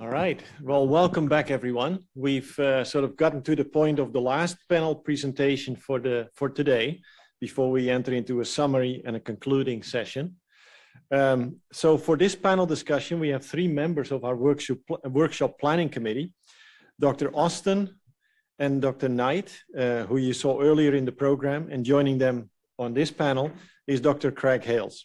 All right. Well, welcome back, everyone. We've uh, sort of gotten to the point of the last panel presentation for the for today, before we enter into a summary and a concluding session. Um, so for this panel discussion, we have three members of our workshop, workshop planning committee, Dr. Austin and Dr. Knight, uh, who you saw earlier in the program, and joining them on this panel is Dr. Craig Hales.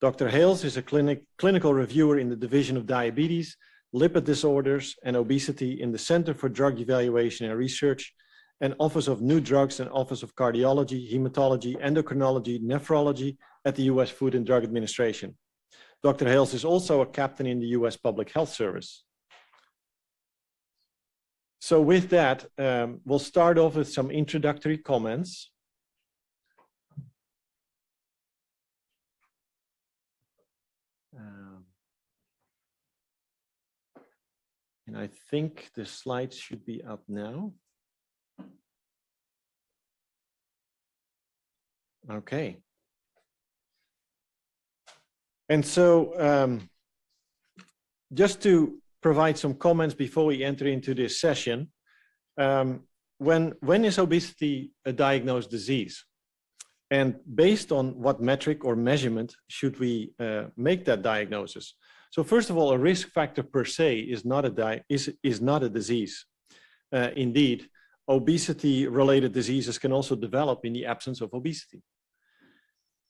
Dr. Hales is a clinic, clinical reviewer in the Division of Diabetes, Lipid Disorders, and Obesity in the Center for Drug Evaluation and Research, and Office of New Drugs and Office of Cardiology, Hematology, Endocrinology, Nephrology at the US Food and Drug Administration. Dr. Hales is also a captain in the US Public Health Service. So with that, um, we'll start off with some introductory comments. And I think the slides should be up now. Okay. And so um, just to provide some comments before we enter into this session, um, when, when is obesity a diagnosed disease? And based on what metric or measurement should we uh, make that diagnosis? So first of all, a risk factor per se is not a, is, is not a disease. Uh, indeed, obesity-related diseases can also develop in the absence of obesity.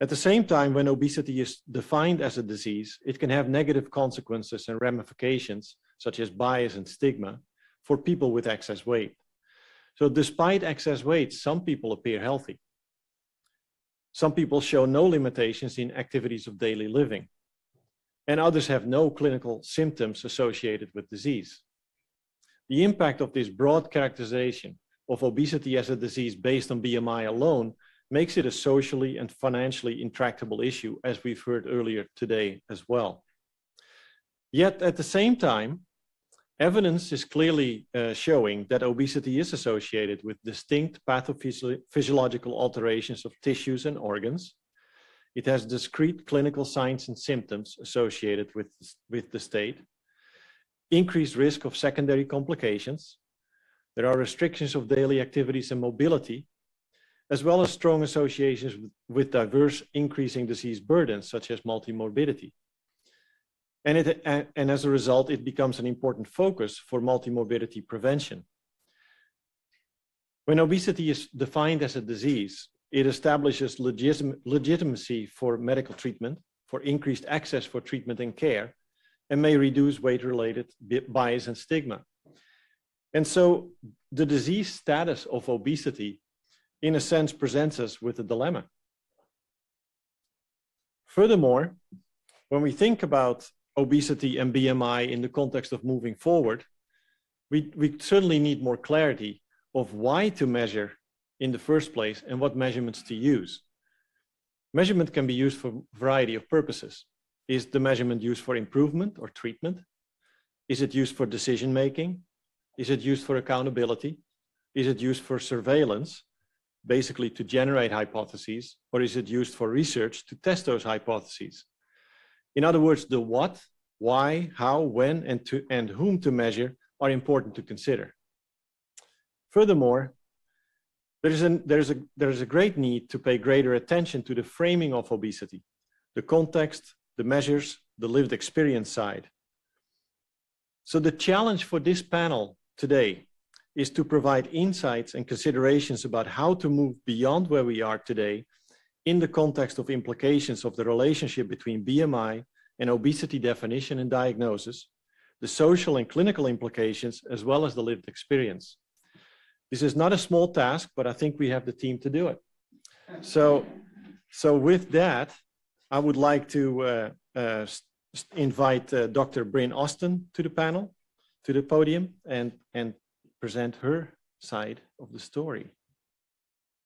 At the same time, when obesity is defined as a disease, it can have negative consequences and ramifications, such as bias and stigma, for people with excess weight. So despite excess weight, some people appear healthy. Some people show no limitations in activities of daily living, and others have no clinical symptoms associated with disease. The impact of this broad characterization of obesity as a disease based on BMI alone makes it a socially and financially intractable issue, as we've heard earlier today as well. Yet at the same time, Evidence is clearly uh, showing that obesity is associated with distinct pathophysiological alterations of tissues and organs. It has discrete clinical signs and symptoms associated with, with the state, increased risk of secondary complications. There are restrictions of daily activities and mobility, as well as strong associations with, with diverse increasing disease burdens, such as multimorbidity. And, it, and as a result, it becomes an important focus for multimorbidity prevention. When obesity is defined as a disease, it establishes legitim legitimacy for medical treatment, for increased access for treatment and care, and may reduce weight-related bias and stigma. And so the disease status of obesity, in a sense, presents us with a dilemma. Furthermore, when we think about obesity and BMI in the context of moving forward, we, we certainly need more clarity of why to measure in the first place and what measurements to use. Measurement can be used for a variety of purposes. Is the measurement used for improvement or treatment? Is it used for decision making? Is it used for accountability? Is it used for surveillance, basically to generate hypotheses? Or is it used for research to test those hypotheses? In other words, the what, why, how, when, and, to, and whom to measure are important to consider. Furthermore, there's, an, there's, a, there's a great need to pay greater attention to the framing of obesity, the context, the measures, the lived experience side. So the challenge for this panel today is to provide insights and considerations about how to move beyond where we are today in the context of implications of the relationship between BMI and obesity definition and diagnosis, the social and clinical implications, as well as the lived experience. This is not a small task, but I think we have the team to do it. So, so with that, I would like to uh, uh, invite uh, Dr. Bryn Austin to the panel, to the podium, and, and present her side of the story.